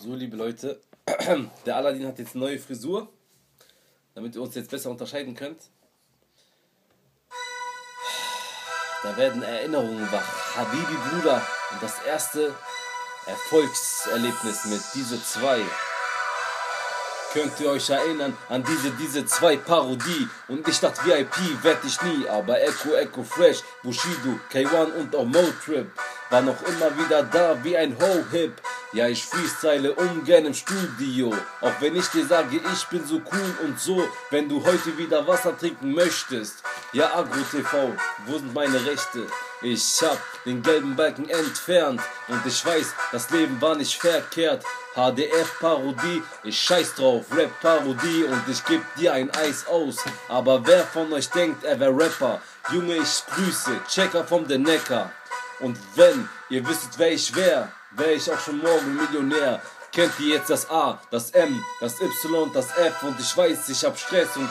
So, liebe Leute, der Aladdin hat jetzt neue Frisur, damit ihr uns jetzt besser unterscheiden könnt. Da werden Erinnerungen wach. Habibi Bruder und das erste Erfolgserlebnis mit diese zwei. Könnt ihr euch erinnern an diese, diese zwei Parodie? Und ich dachte VIP werd ich nie, aber Echo, Echo Fresh, Bushido, K1 und auch Motrip war noch immer wieder da wie ein Ho-Hip. Ja, ich freestyle ungern im Studio. Auch wenn ich dir sage, ich bin so cool und so, wenn du heute wieder Wasser trinken möchtest. Ja, Agro TV, wo sind meine Rechte? Ich hab den gelben Balken entfernt und ich weiß, das Leben war nicht verkehrt. HDF-Parodie, ich scheiß drauf, Rap-Parodie und ich geb dir ein Eis aus. Aber wer von euch denkt, er wär Rapper? Junge, ich grüße, Checker vom den Neckar. Und wenn ihr wüsstet, wer ich wär, wär ich auch schon morgen Millionär. Kennt ihr jetzt das A, das M, das Y, das F und ich weiß, ich hab Stress und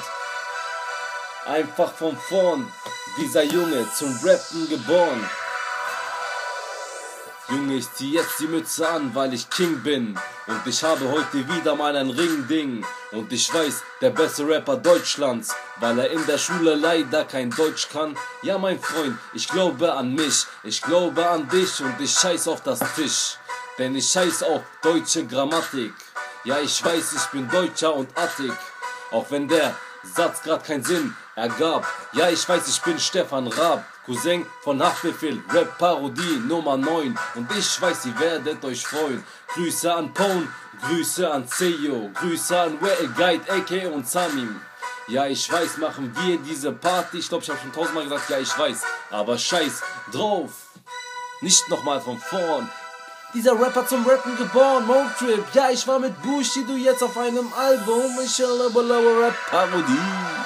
einfach von vorn. Dieser Junge zum Rappen geboren. Junge, ich zieh jetzt die Mütze an, weil ich King bin. Und ich habe heute wieder mal ein Ring-Ding. Und ich weiß, der beste Rapper Deutschlands, weil er in der Schule leider kein Deutsch kann. Ja, mein Freund, ich glaube an mich, ich glaube an dich und ich scheiß auf das Tisch. Denn ich scheiß auf deutsche Grammatik. Ja, ich weiß, ich bin Deutscher und Attik. Auch wenn der Satz grad keinen Sinn ergab. Ja, ich weiß, ich bin Stefan Raab, Cousin von Haftbefehl, Rap-Parodie Nummer 9. Und ich weiß, ihr werdet euch freuen. Grüße an Pone, Grüße an Seyo, Grüße an Well Guide, AK und Samim. Ja, ich weiß, machen wir diese Party. Ich glaube, ich habe schon tausendmal gesagt, ja, ich weiß. Aber scheiß drauf. Nicht nochmal von vorn. Dieser Rapper zum Rappen geboren, Motrip. Ja, ich war mit Bushido jetzt auf einem Album. Ich Rap Parodie.